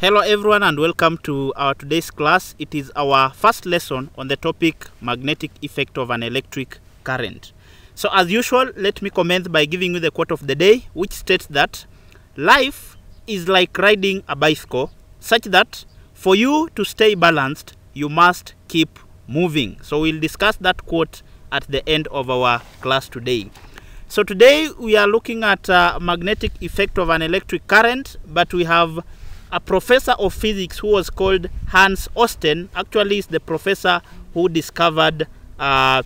Hello everyone and welcome to our today's class. It is our first lesson on the topic magnetic effect of an electric current. So as usual, let me commence by giving you the quote of the day which states that life is like riding a bicycle such that for you to stay balanced, you must keep moving. So we'll discuss that quote at the end of our class today. So today we are looking at uh, magnetic effect of an electric current, but we have a professor of physics who was called Hans Oersted. Actually, is the professor who discovered uh,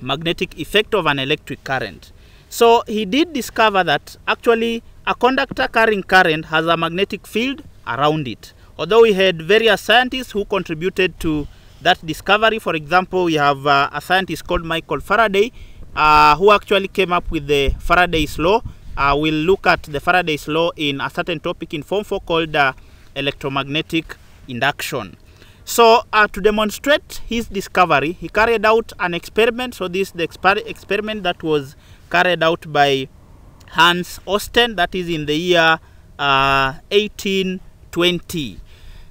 magnetic effect of an electric current. So he did discover that actually a conductor carrying current has a magnetic field around it. Although we had various scientists who contributed to that discovery. For example, we have uh, a scientist called Michael Faraday uh, who actually came up with the Faraday's law. Uh, we'll look at the Faraday's law in a certain topic in Form 4 called uh, electromagnetic induction. So uh, to demonstrate his discovery, he carried out an experiment. So this is the exper experiment that was carried out by Hans Oersted, that is in the year uh, 1820.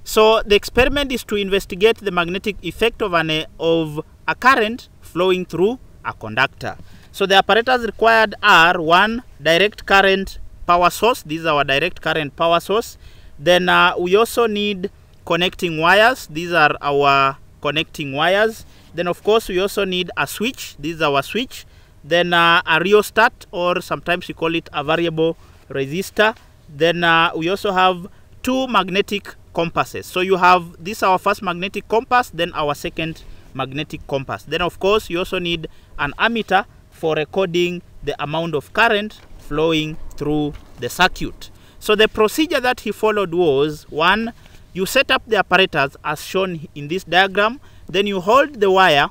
So the experiment is to investigate the magnetic effect of, an, of a current flowing through a conductor. So the apparatus required are one direct current power source. This is our direct current power source. Then uh, we also need connecting wires. These are our connecting wires. Then of course we also need a switch. This is our switch. Then uh, a rheostat or sometimes we call it a variable resistor. Then uh, we also have two magnetic compasses. So you have this our first magnetic compass, then our second magnetic compass. Then of course you also need an ammeter for recording the amount of current flowing through the circuit. So the procedure that he followed was one, you set up the apparatus as shown in this diagram, then you hold the wire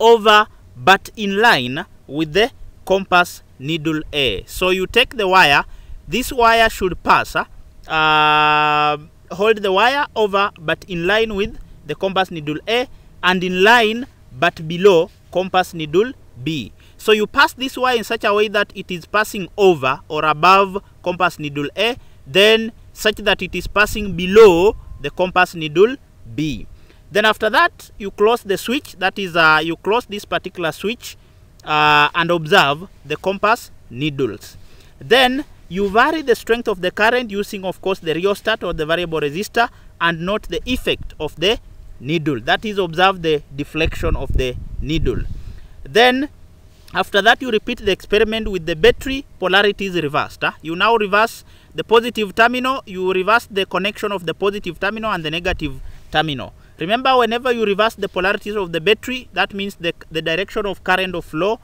over but in line with the compass needle A. So you take the wire, this wire should pass, uh, hold the wire over but in line with the compass needle A and in line but below compass needle B. So you pass this wire in such a way that it is passing over or above compass needle A, then such that it is passing below the compass needle B. Then after that, you close the switch, that is, uh, you close this particular switch uh, and observe the compass needles. Then you vary the strength of the current using, of course, the rheostat or the variable resistor and note the effect of the needle. That is, observe the deflection of the needle. Then after that, you repeat the experiment with the battery polarities reversed. Huh? You now reverse the positive terminal, you reverse the connection of the positive terminal and the negative terminal. Remember, whenever you reverse the polarities of the battery, that means the, the direction of current of flow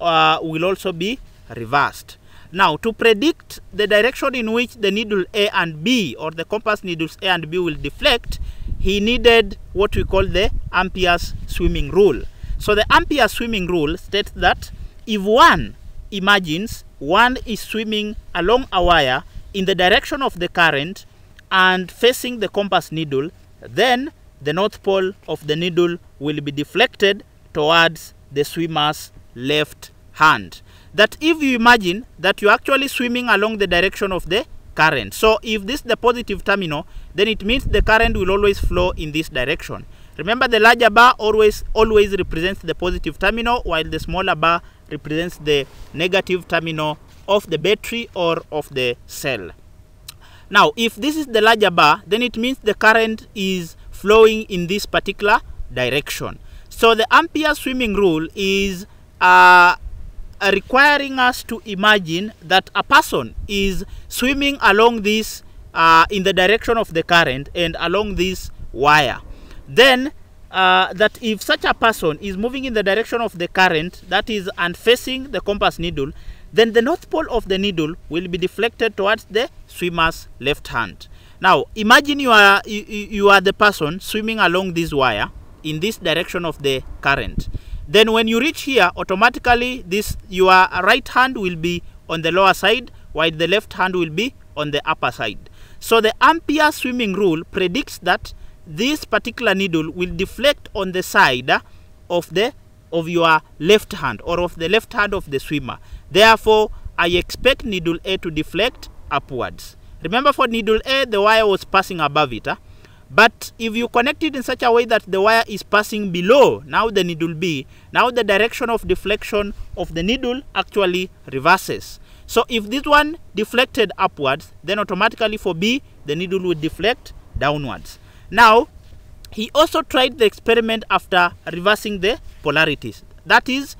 uh, will also be reversed. Now, to predict the direction in which the needle A and B or the compass needles A and B will deflect, he needed what we call the Ampere's swimming rule. So the Ampere swimming rule states that if one imagines one is swimming along a wire in the direction of the current and facing the compass needle, then the north pole of the needle will be deflected towards the swimmer's left hand. That if you imagine that you're actually swimming along the direction of the current. So if this is the positive terminal, then it means the current will always flow in this direction. Remember the larger bar always always represents the positive terminal while the smaller bar represents the negative terminal of the battery or of the cell. Now if this is the larger bar then it means the current is flowing in this particular direction. So the Ampere swimming rule is uh, requiring us to imagine that a person is swimming along this uh, in the direction of the current and along this wire then uh, that if such a person is moving in the direction of the current that is and facing the compass needle then the north pole of the needle will be deflected towards the swimmer's left hand. Now imagine you are you, you are the person swimming along this wire in this direction of the current. Then when you reach here automatically this your right hand will be on the lower side while the left hand will be on the upper side. So the ampere swimming rule predicts that this particular needle will deflect on the side of the of your left hand or of the left hand of the swimmer therefore i expect needle a to deflect upwards remember for needle A, the wire was passing above it. Huh? But if you connect it in such a way that the wire is passing below, now the needle B, now the direction of deflection of the needle actually reverses. So if this one deflected upwards, then automatically for B, the needle would deflect downwards. Now, he also tried the experiment after reversing the polarities. That is,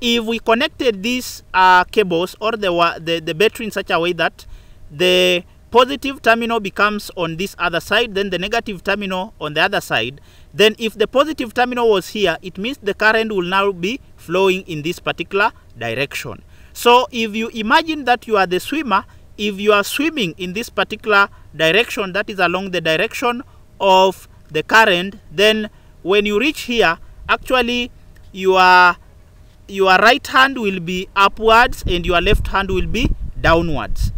if we connected these uh, cables or the, the, the battery in such a way that the positive terminal becomes on this other side, then the negative terminal on the other side, then if the positive terminal was here, it means the current will now be flowing in this particular direction. So if you imagine that you are the swimmer, if you are swimming in this particular direction, that is along the direction of the current, then when you reach here, actually your, your right hand will be upwards and your left hand will be downwards.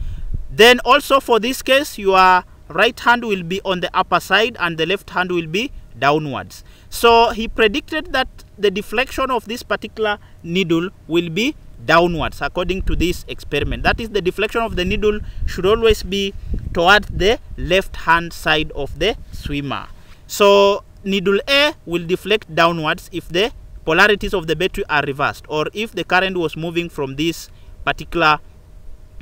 Then also for this case, your right hand will be on the upper side and the left hand will be downwards. So he predicted that the deflection of this particular needle will be downwards according to this experiment. That is the deflection of the needle should always be towards the left hand side of the swimmer. So needle A will deflect downwards if the polarities of the battery are reversed or if the current was moving from this particular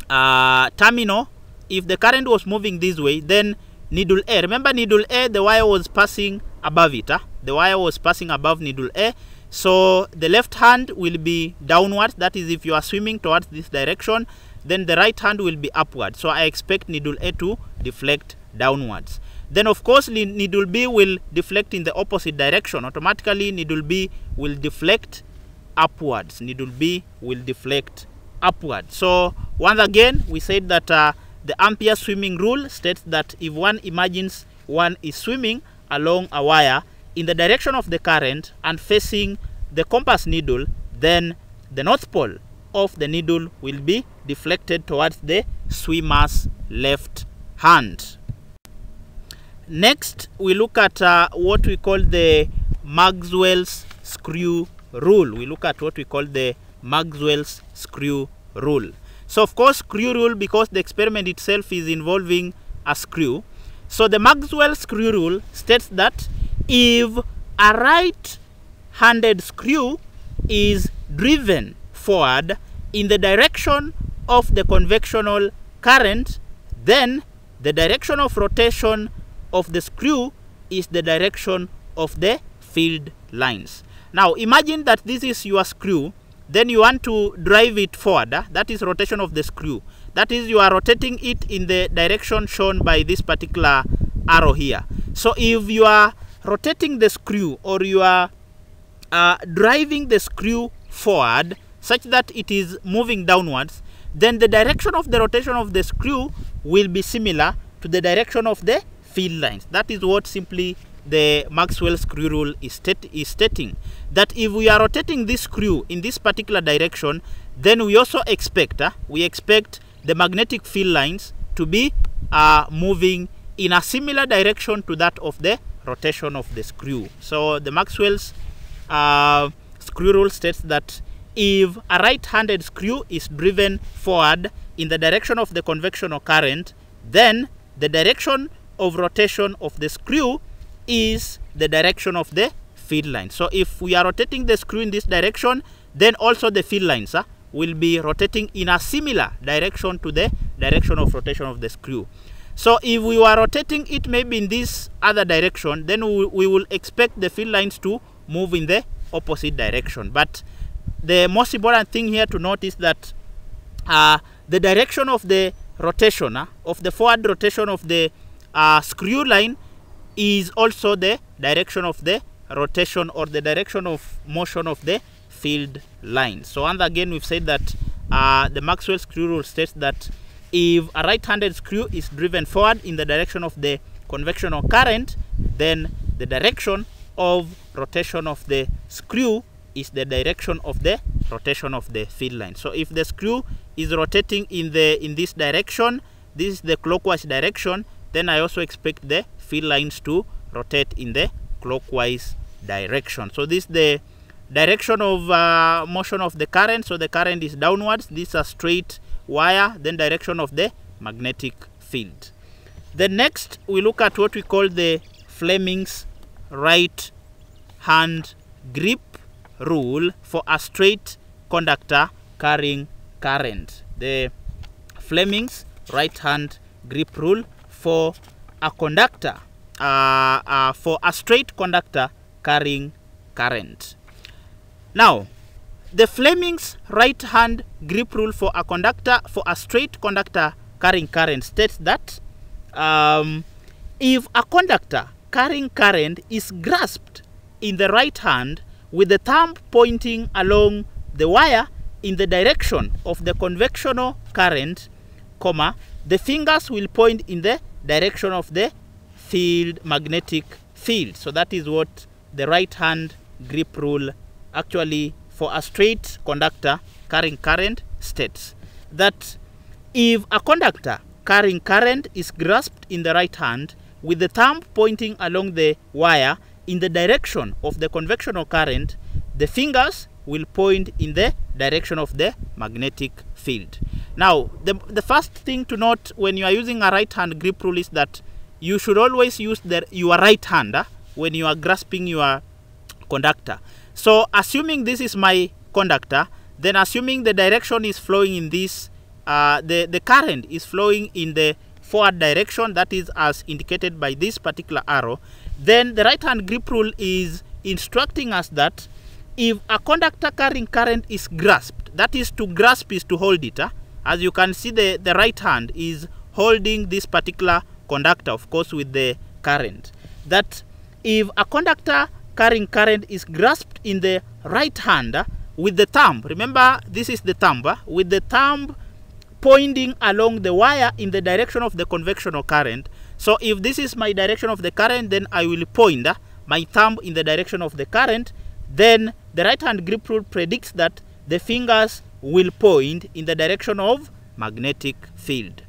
uh, terminal, if the current was moving this way, then needle A, remember needle A, the wire was passing above it. Huh? The wire was passing above needle A. So the left hand will be downwards, that is if you are swimming towards this direction, then the right hand will be upward. So I expect needle A to deflect downwards. Then of course needle B will deflect in the opposite direction. Automatically needle B will deflect upwards. Needle B will deflect upward. So once again, we said that uh, the Ampere swimming rule states that if one imagines one is swimming along a wire in the direction of the current and facing the compass needle, then the north pole of the needle will be deflected towards the swimmer's left hand. Next, we look at uh, what we call the Maxwell's screw rule. We look at what we call the Maxwell's screw rule. So of course screw rule because the experiment itself is involving a screw. So the Maxwell screw rule states that if a right-handed screw is driven forward in the direction of the convectional current, then the direction of rotation of the screw is the direction of the field lines. Now imagine that this is your screw then you want to drive it forward. That is rotation of the screw. That is you are rotating it in the direction shown by this particular arrow here. So if you are rotating the screw or you are uh, driving the screw forward such that it is moving downwards then the direction of the rotation of the screw will be similar to the direction of the field lines. That is what simply the Maxwell screw rule is, is stating. That if we are rotating this screw in this particular direction, then we also expect, uh, we expect the magnetic field lines to be uh, moving in a similar direction to that of the rotation of the screw. So the Maxwell's uh, screw rule states that if a right-handed screw is driven forward in the direction of the convectional current, then the direction of rotation of the screw is the direction of the field line. So if we are rotating the screw in this direction, then also the field lines uh, will be rotating in a similar direction to the direction of rotation of the screw. So if we were rotating it maybe in this other direction, then we, we will expect the field lines to move in the opposite direction. But the most important thing here to note is that uh, the direction of the rotation, uh, of the forward rotation of the uh, screw line is also the direction of the rotation or the direction of motion of the field line. So once again we've said that uh, the Maxwell screw rule states that if a right-handed screw is driven forward in the direction of the convectional current, then the direction of rotation of the screw is the direction of the rotation of the field line. So if the screw is rotating in the in this direction, this is the clockwise direction, then I also expect the field lines to rotate in the clockwise direction. So this is the direction of uh, motion of the current. So the current is downwards. This is a straight wire. Then direction of the magnetic field. Then next we look at what we call the Fleming's right hand grip rule for a straight conductor carrying current. The Fleming's right hand grip rule for a conductor, uh, uh, for a straight conductor carrying current. Now, the Fleming's right hand grip rule for a conductor, for a straight conductor carrying current states that um, if a conductor carrying current is grasped in the right hand with the thumb pointing along the wire in the direction of the convectional current, comma, the fingers will point in the direction of the field magnetic field. So that is what the right hand grip rule actually for a straight conductor carrying current states. That if a conductor carrying current is grasped in the right hand with the thumb pointing along the wire in the direction of the convectional current, the fingers will point in the direction of the magnetic field. Now, the, the first thing to note when you are using a right hand grip rule is that you should always use the, your right hand when you are grasping your conductor. So, assuming this is my conductor, then assuming the direction is flowing in this, uh, the, the current is flowing in the forward direction, that is as indicated by this particular arrow, then the right hand grip rule is instructing us that if a conductor carrying current is grasped, that is to grasp is to hold it. Huh? As you can see, the, the right hand is holding this particular conductor, of course, with the current. That if a conductor carrying current is grasped in the right hand with the thumb, remember this is the thumb, with the thumb pointing along the wire in the direction of the convectional current. So if this is my direction of the current, then I will point my thumb in the direction of the current. Then the right hand grip rule predicts that the fingers will point in the direction of magnetic field.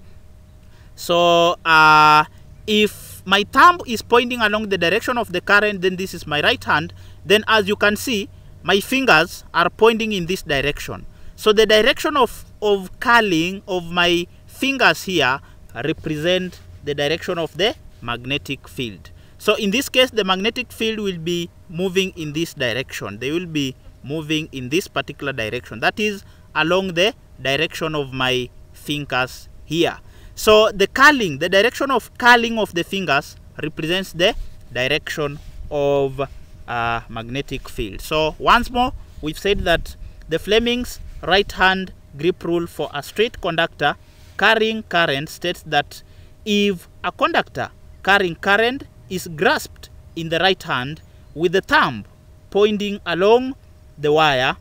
So uh, if my thumb is pointing along the direction of the current, then this is my right hand. Then as you can see, my fingers are pointing in this direction. So the direction of, of curling of my fingers here represent the direction of the magnetic field. So in this case, the magnetic field will be moving in this direction. They will be moving in this particular direction. That is along the direction of my fingers here. So the curling, the direction of curling of the fingers represents the direction of uh, magnetic field. So once more, we've said that the Fleming's right hand grip rule for a straight conductor carrying current states that if a conductor carrying current is grasped in the right hand with the thumb pointing along the wire,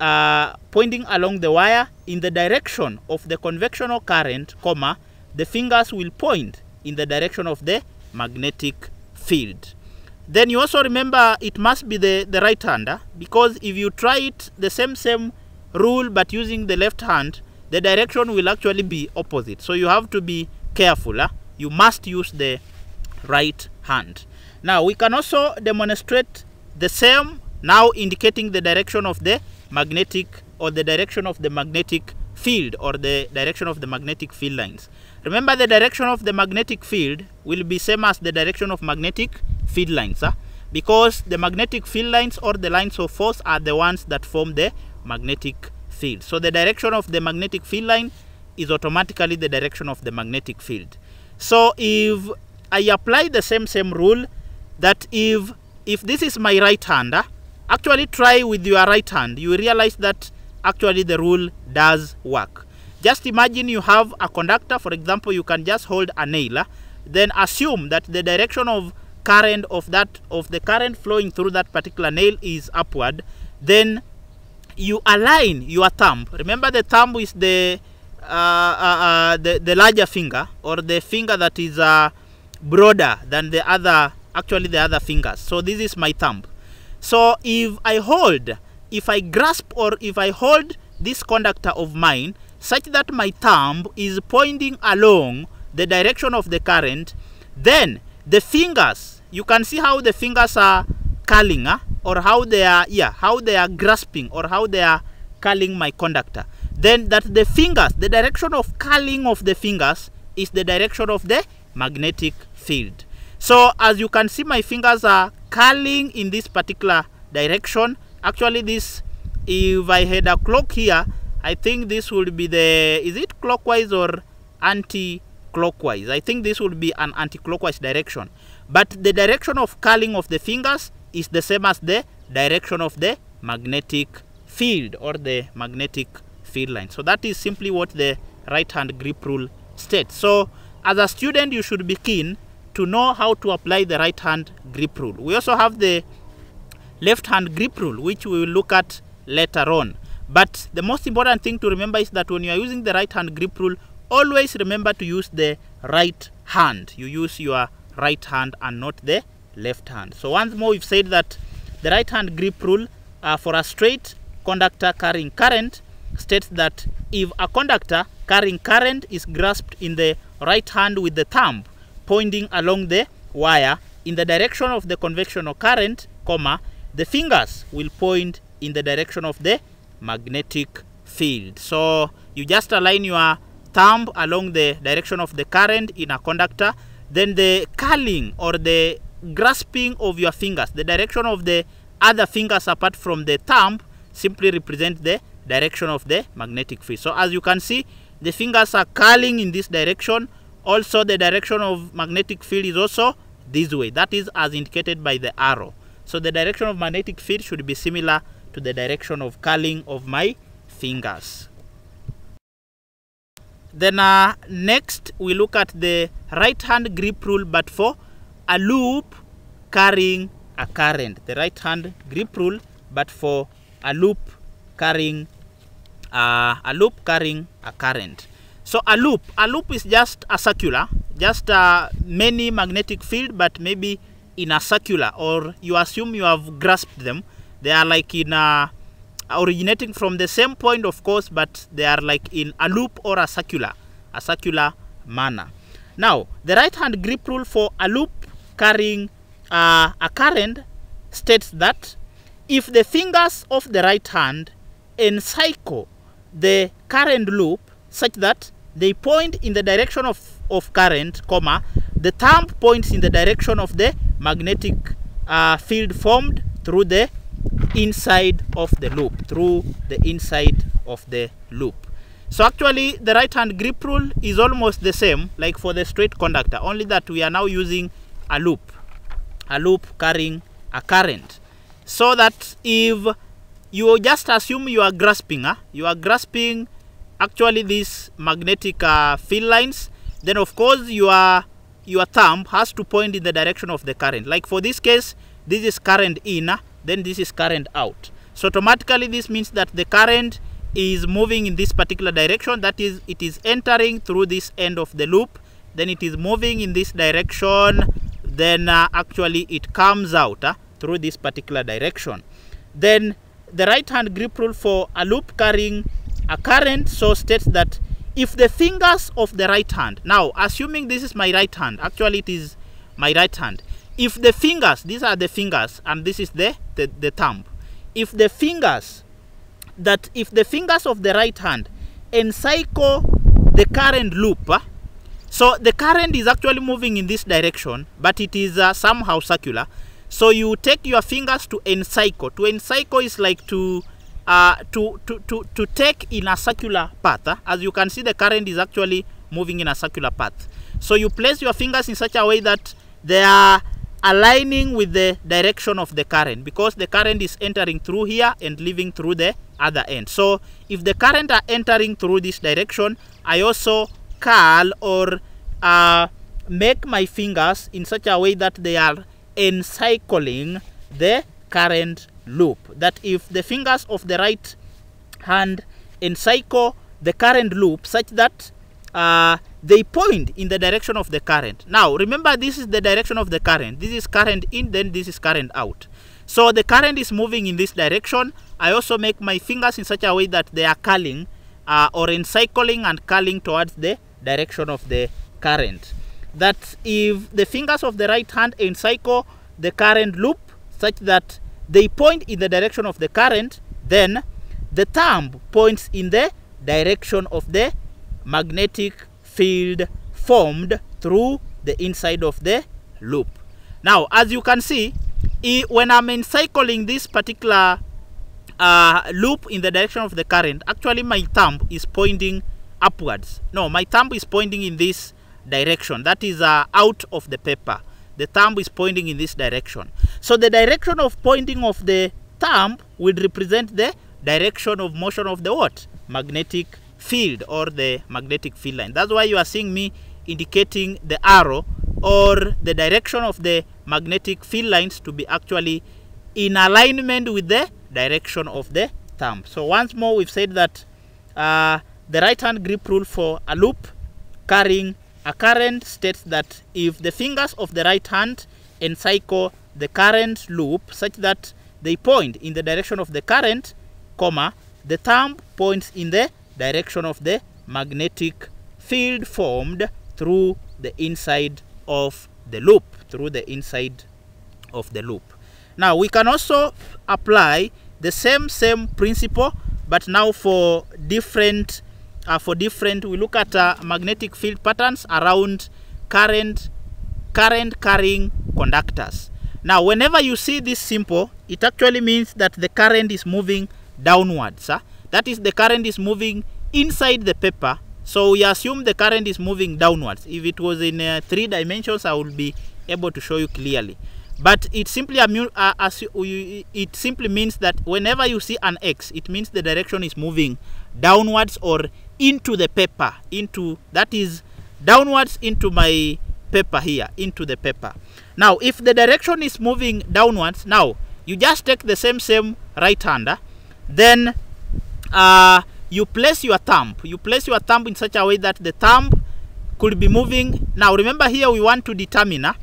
uh, pointing along the wire in the direction of the convectional current, comma, the fingers will point in the direction of the magnetic field. Then you also remember it must be the, the right hander ah? because if you try it the same same rule but using the left hand, the direction will actually be opposite. So you have to be careful. Huh? You must use the right hand. Now we can also demonstrate the same now indicating the direction of the magnetic or the direction of the magnetic field or the direction of the magnetic field lines. Remember the direction of the magnetic field will be same as the direction of magnetic field lines huh? because the magnetic field lines or the lines of force are the ones that form the magnetic field. So the direction of the magnetic field line is automatically the direction of the magnetic field. So if I apply the same same rule that if if this is my right hand, uh, actually try with your right hand, you realize that actually the rule does work. Just imagine you have a conductor, for example, you can just hold a nail, then assume that the direction of current of that of the current flowing through that particular nail is upward, then you align your thumb. Remember the thumb is the uh, uh, uh, the, the larger finger or the finger that is uh, broader than the other actually the other fingers so this is my thumb so if i hold if i grasp or if i hold this conductor of mine such that my thumb is pointing along the direction of the current then the fingers you can see how the fingers are curling huh? or how they are yeah how they are grasping or how they are curling my conductor then that the fingers the direction of curling of the fingers is the direction of the magnetic field. So as you can see my fingers are curling in this particular direction. Actually this if I had a clock here I think this would be the is it clockwise or anti-clockwise? I think this would be an anti-clockwise direction. But the direction of curling of the fingers is the same as the direction of the magnetic field or the magnetic field line. So that is simply what the right hand grip rule states. So as a student you should be keen to know how to apply the right hand grip rule. We also have the left hand grip rule which we will look at later on but the most important thing to remember is that when you are using the right hand grip rule, always remember to use the right hand. You use your right hand and not the left hand. So once more we've said that the right hand grip rule uh, for a straight conductor carrying current states that if a conductor carrying current is grasped in the right hand with the thumb pointing along the wire in the direction of the convectional current, comma, the fingers will point in the direction of the magnetic field. So you just align your thumb along the direction of the current in a conductor. Then the curling or the grasping of your fingers, the direction of the other fingers apart from the thumb simply represent the direction of the magnetic field. So as you can see, the fingers are curling in this direction. Also the direction of magnetic field is also this way. That is as indicated by the arrow. So the direction of magnetic field should be similar to the direction of curling of my fingers. Then uh, next we look at the right hand grip rule but for a loop carrying a current. The right hand grip rule but for a loop carrying uh, a loop carrying a current. So a loop, a loop is just a circular, just a many magnetic field but maybe in a circular or you assume you have grasped them they are like in a originating from the same point of course but they are like in a loop or a circular a circular manner. Now the right hand grip rule for a loop carrying uh, a current states that if the fingers of the right hand encircle the current loop such that they point in the direction of, of current comma the thumb points in the direction of the magnetic uh, field formed through the inside of the loop through the inside of the loop so actually the right hand grip rule is almost the same like for the straight conductor only that we are now using a loop a loop carrying a current so that if you just assume you are grasping huh? you are grasping actually these magnetic uh, field lines then of course your your thumb has to point in the direction of the current like for this case this is current in then this is current out. So automatically this means that the current is moving in this particular direction. That is it is entering through this end of the loop. Then it is moving in this direction. Then uh, actually it comes out uh, through this particular direction. Then the right hand grip rule for a loop carrying a current so states that if the fingers of the right hand now assuming this is my right hand actually it is my right hand if the fingers these are the fingers and this is the, the the thumb if the fingers that if the fingers of the right hand encircle the current loop uh, so the current is actually moving in this direction but it is uh, somehow circular so you take your fingers to encircle to encircle is like to uh, to, to, to, to take in a circular path. Uh. As you can see, the current is actually moving in a circular path. So you place your fingers in such a way that they are aligning with the direction of the current because the current is entering through here and leaving through the other end. So if the current are entering through this direction, I also curl or uh, make my fingers in such a way that they are encircling the current loop. That if the fingers of the right hand encircle the current loop such that uh, they point in the direction of the current. Now, remember this is the direction of the current. This is current in, then this is current out. So the current is moving in this direction. I also make my fingers in such a way that they are curling uh, or encircling and curling towards the direction of the current. That if the fingers of the right hand encircle the current loop such that they point in the direction of the current, then the thumb points in the direction of the magnetic field formed through the inside of the loop. Now, as you can see, when I'm encircling this particular uh, loop in the direction of the current, actually my thumb is pointing upwards. No, my thumb is pointing in this direction. That is uh, out of the paper. The thumb is pointing in this direction. So the direction of pointing of the thumb will represent the direction of motion of the what? Magnetic field or the magnetic field line. That's why you are seeing me indicating the arrow or the direction of the magnetic field lines to be actually in alignment with the direction of the thumb. So once more we've said that uh, the right hand grip rule for a loop carrying a current states that if the fingers of the right hand encircle the current loop such that they point in the direction of the current, comma, the thumb points in the direction of the magnetic field formed through the inside of the loop, through the inside of the loop. Now we can also apply the same same principle but now for different uh, for different we look at uh, magnetic field patterns around current current carrying conductors. Now whenever you see this simple it actually means that the current is moving downwards. Huh? That is the current is moving inside the paper. So we assume the current is moving downwards. If it was in uh, three dimensions, I will be able to show you clearly. But it simply uh, it simply means that whenever you see an X, it means the direction is moving downwards or into the paper, into that is downwards into my paper here, into the paper. Now, if the direction is moving downwards, now you just take the same same right hander, then uh, you place your thumb. You place your thumb in such a way that the thumb could be moving. Now, remember here we want to determine. Uh,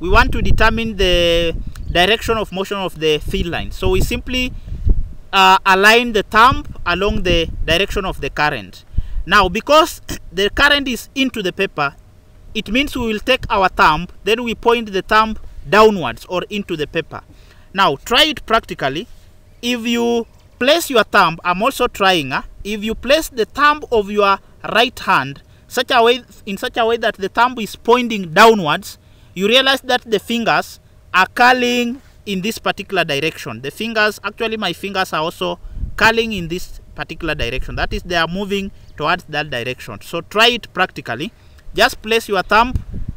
we want to determine the direction of motion of the field line. So we simply uh, align the thumb along the direction of the current. Now because the current is into the paper, it means we will take our thumb, then we point the thumb downwards or into the paper. Now try it practically. If you place your thumb, I'm also trying, uh, if you place the thumb of your right hand such a way, in such a way that the thumb is pointing downwards, you realize that the fingers are curling in this particular direction. The fingers, actually my fingers are also curling in this particular direction. That is, they are moving towards that direction. So try it practically. Just place your thumb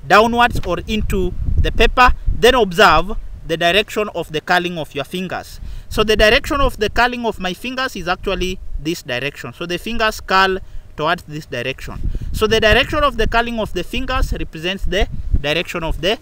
downwards or into the paper, then observe the direction of the curling of your fingers. So the direction of the curling of my fingers is actually this direction. So the fingers curl towards this direction. So the direction of the curling of the fingers represents the direction of the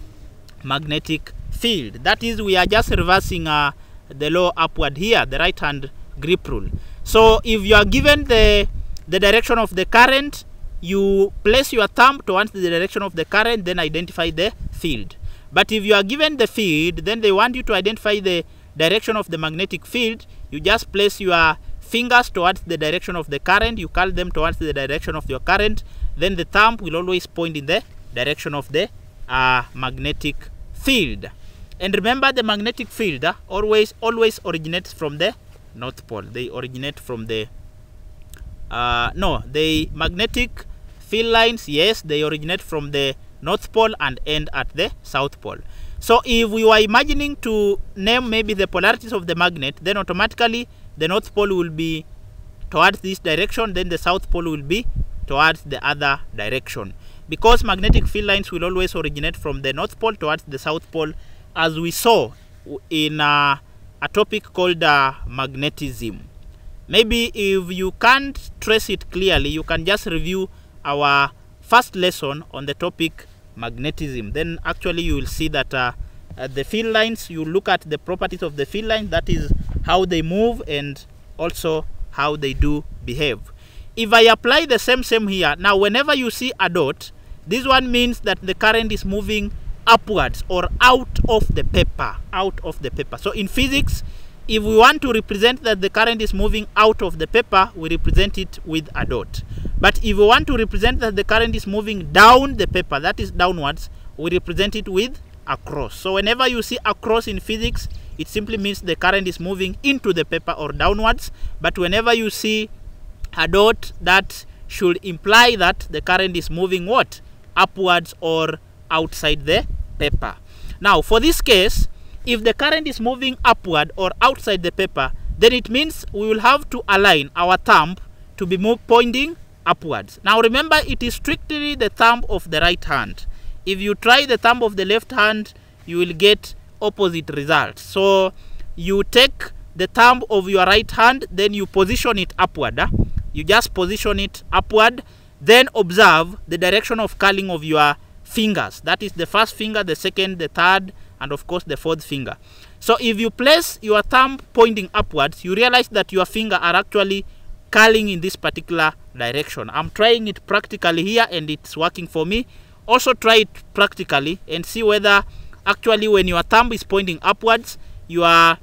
magnetic field. That is, we are just reversing uh, the law upward here, the right hand grip rule. So if you are given the, the direction of the current, you place your thumb towards the direction of the current, then identify the field. But if you are given the field, then they want you to identify the direction of the magnetic field. You just place your fingers towards the direction of the current, you curl them towards the direction of your current, then the thumb will always point in the direction of the uh, magnetic field. And remember the magnetic field uh, always always originates from the North Pole. They originate from the uh, no, the magnetic field lines, yes, they originate from the North Pole and end at the South Pole. So if we were imagining to name maybe the polarities of the magnet, then automatically the North Pole will be towards this direction, then the South Pole will be towards the other direction. Because magnetic field lines will always originate from the north pole towards the south pole as we saw in uh, a topic called uh, magnetism. Maybe if you can't trace it clearly you can just review our first lesson on the topic magnetism then actually you will see that uh, uh, the field lines you look at the properties of the field line that is how they move and also how they do behave if i apply the same same here now whenever you see a dot this one means that the current is moving upwards or out of the paper, out of the paper. So in physics, if we want to represent that the current is moving out of the paper, we represent it with a dot. But if we want to represent that the current is moving down the paper, that is downwards, we represent it with a cross. So whenever you see a cross in physics, it simply means the current is moving into the paper or downwards. But whenever you see a dot, that should imply that the current is moving what? upwards or outside the paper. Now, for this case, if the current is moving upward or outside the paper, then it means we will have to align our thumb to be more pointing upwards. Now remember, it is strictly the thumb of the right hand. If you try the thumb of the left hand, you will get opposite results. So you take the thumb of your right hand, then you position it upward. Huh? You just position it upward, then observe the direction of curling of your fingers. That is the first finger, the second, the third, and of course the fourth finger. So if you place your thumb pointing upwards, you realize that your finger are actually curling in this particular direction. I'm trying it practically here and it's working for me. Also try it practically and see whether actually when your thumb is pointing upwards, your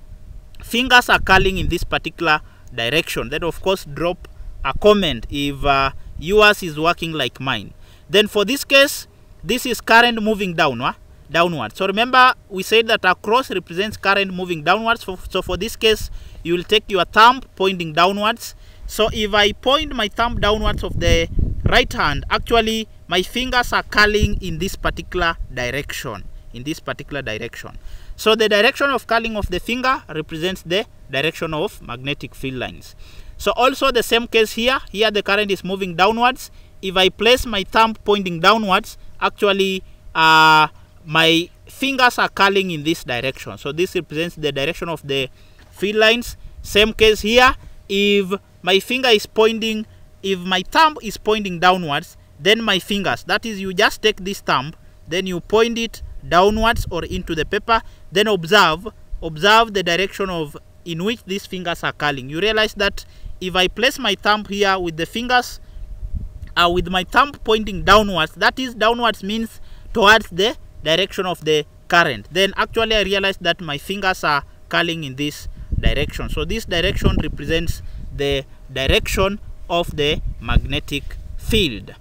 fingers are curling in this particular direction. Then of course drop a comment if uh, yours is working like mine. Then for this case, this is current moving down. Huh? Downwards. So remember we said that a cross represents current moving downwards. So, for this case, you will take your thumb pointing downwards. So if I point my thumb downwards of the right hand, actually my fingers are curling in this particular direction. In this particular direction. So the direction of curling of the finger represents the direction of magnetic field lines. So also the same case here. Here the current is moving downwards. If I place my thumb pointing downwards, actually uh, my fingers are curling in this direction. So this represents the direction of the field lines. Same case here. If my finger is pointing, if my thumb is pointing downwards, then my fingers, that is you just take this thumb, then you point it downwards or into the paper, then observe, observe the direction of in which these fingers are curling. You realize that if I place my thumb here with the fingers, uh, with my thumb pointing downwards, that is downwards means towards the direction of the current. Then actually I realized that my fingers are curling in this direction. So this direction represents the direction of the magnetic field.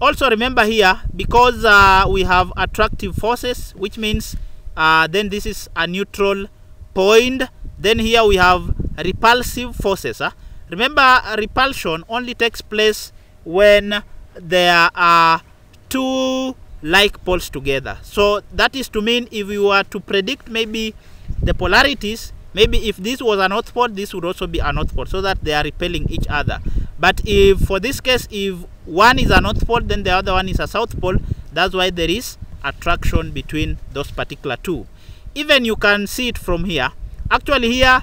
Also remember here because uh, we have attractive forces which means uh, then this is a neutral point then here we have repulsive forces remember repulsion only takes place when there are two like poles together. So that is to mean if we were to predict maybe the polarities, maybe if this was a north pole, this would also be a north pole so that they are repelling each other. But if for this case, if one is a north pole, then the other one is a south pole, that's why there is attraction between those particular two. Even you can see it from here. Actually here,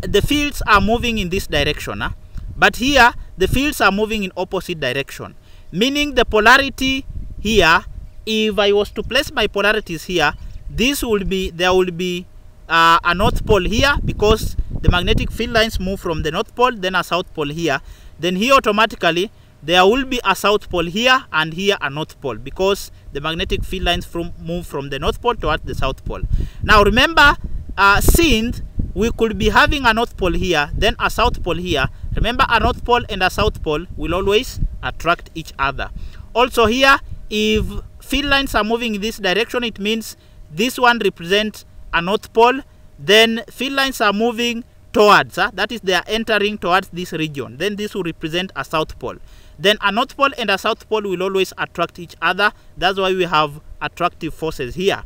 the fields are moving in this direction. Huh? But here, the fields are moving in opposite direction. Meaning the polarity here if I was to place my polarities here this will be there will be uh, a north pole here because the magnetic field lines move from the north pole then a south pole here. Then here automatically there will be a south pole here and here a north pole because the magnetic field lines from move from the north pole towards the south pole. Now remember uh, since we could be having a north pole here then a south pole here remember a north pole and a south pole will always attract each other. Also here if field lines are moving in this direction it means this one represents a north pole then field lines are moving towards uh, that is they are entering towards this region. Then this will represent a south pole. Then a north pole and a south pole will always attract each other. That's why we have attractive forces here.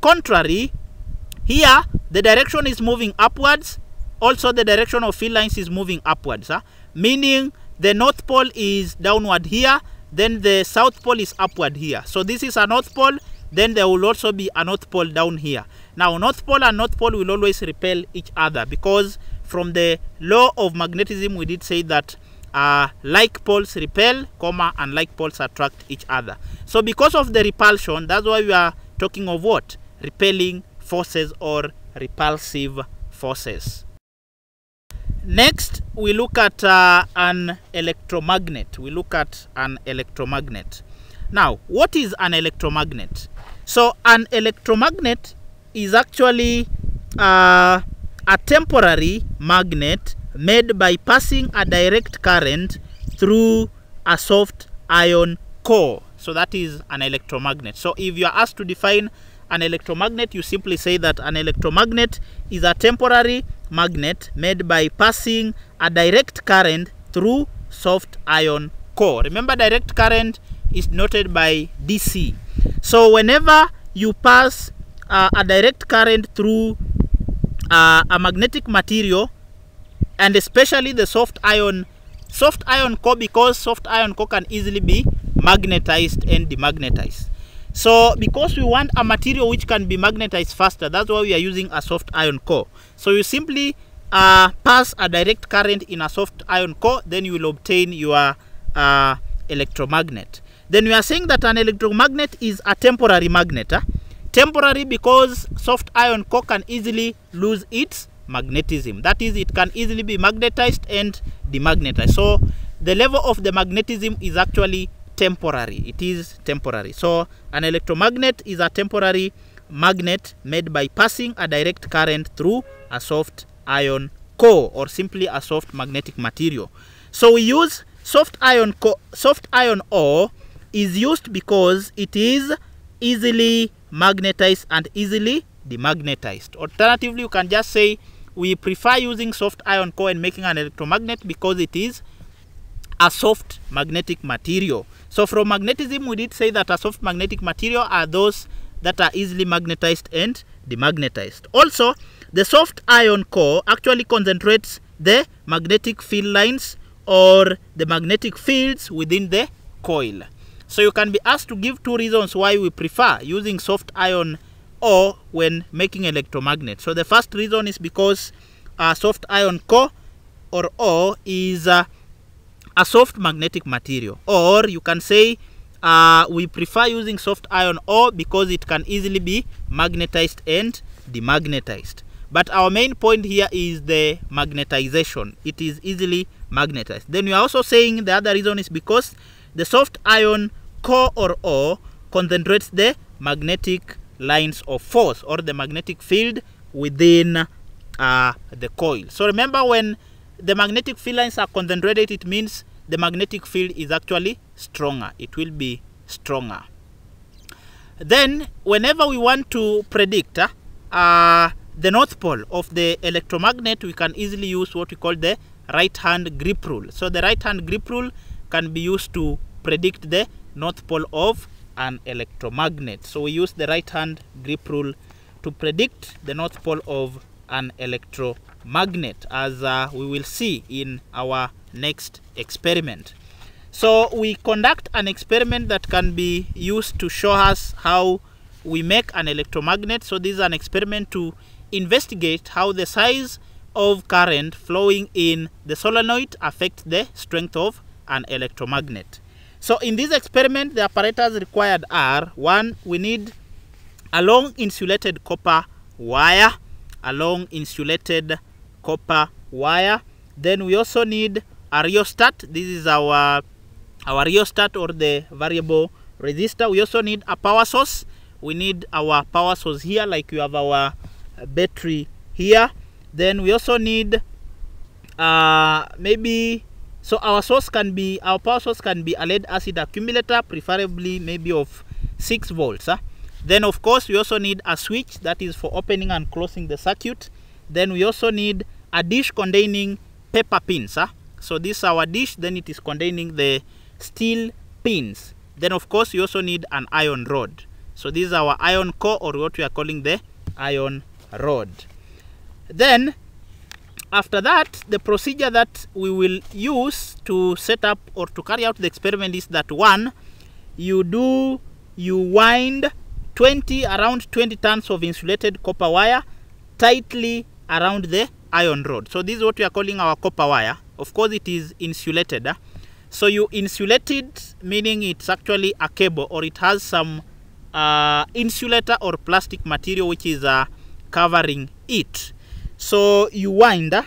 Contrary here the direction is moving upwards. Also the direction of field lines is moving upwards uh, meaning the north pole is downward here then the south pole is upward here. So this is a north pole then there will also be a north pole down here. Now north pole and north pole will always repel each other because from the law of magnetism we did say that uh, like poles repel comma and like poles attract each other. So because of the repulsion that's why we are talking of what? Repelling forces or repulsive forces Next, we look at uh, an electromagnet. We look at an electromagnet. Now, what is an electromagnet? So, an electromagnet is actually uh, a temporary magnet made by passing a direct current through a soft iron core. So, that is an electromagnet. So, if you are asked to define an electromagnet, you simply say that an electromagnet is a temporary magnet made by passing a direct current through soft iron core. Remember direct current is noted by DC. So whenever you pass uh, a direct current through uh, a magnetic material and especially the soft iron soft iron core because soft iron core can easily be magnetized and demagnetized so because we want a material which can be magnetized faster that's why we are using a soft iron core so you simply uh, pass a direct current in a soft iron core then you will obtain your uh, electromagnet. Then we are saying that an electromagnet is a temporary magnet huh? temporary because soft iron core can easily lose its magnetism. That is it can easily be magnetized and demagnetized. So the level of the magnetism is actually temporary. It is temporary. So an electromagnet is a temporary magnet made by passing a direct current through a soft iron core or simply a soft magnetic material so we use soft iron core soft iron ore is used because it is easily magnetized and easily demagnetized alternatively you can just say we prefer using soft iron core and making an electromagnet because it is a soft magnetic material. So from magnetism, we did say that a soft magnetic material are those that are easily magnetized and demagnetized. Also, the soft iron core actually concentrates the magnetic field lines or the magnetic fields within the coil. So you can be asked to give two reasons why we prefer using soft iron ore when making electromagnet. So the first reason is because a soft iron core or ore is uh, a soft magnetic material or you can say uh, we prefer using soft iron ore because it can easily be magnetized and demagnetized. But our main point here is the magnetization. It is easily magnetized. Then we are also saying the other reason is because the soft iron core or ore concentrates the magnetic lines of force or the magnetic field within uh, the coil. So remember when the magnetic field lines are concentrated, it means the magnetic field is actually stronger. It will be stronger. Then, whenever we want to predict uh, the north pole of the electromagnet, we can easily use what we call the right hand grip rule. So, the right hand grip rule can be used to predict the north pole of an electromagnet. So, we use the right hand grip rule to predict the north pole of an electromagnet as uh, we will see in our next experiment. So we conduct an experiment that can be used to show us how we make an electromagnet. So this is an experiment to investigate how the size of current flowing in the solenoid affects the strength of an electromagnet. So in this experiment, the apparatus required are one, we need a long insulated copper wire, a long insulated copper wire. Then we also need a rheostat. This is our our rheostat or the variable resistor. We also need a power source. We need our power source here, like you have our uh, battery here. Then we also need uh, maybe so our source can be our power source can be a lead acid accumulator, preferably maybe of six volts. Huh? Then of course we also need a switch that is for opening and closing the circuit. Then we also need a dish containing paper pins. Huh? So this is our dish, then it is containing the steel pins. Then of course you also need an iron rod. So this is our iron core or what we are calling the iron rod. Then after that the procedure that we will use to set up or to carry out the experiment is that one you do you wind 20 around 20 turns of insulated copper wire tightly around the iron rod. So this is what we are calling our copper wire. Of course it is insulated. So you insulate it, meaning it's actually a cable or it has some uh, insulator or plastic material which is uh, covering it. So you wind, uh,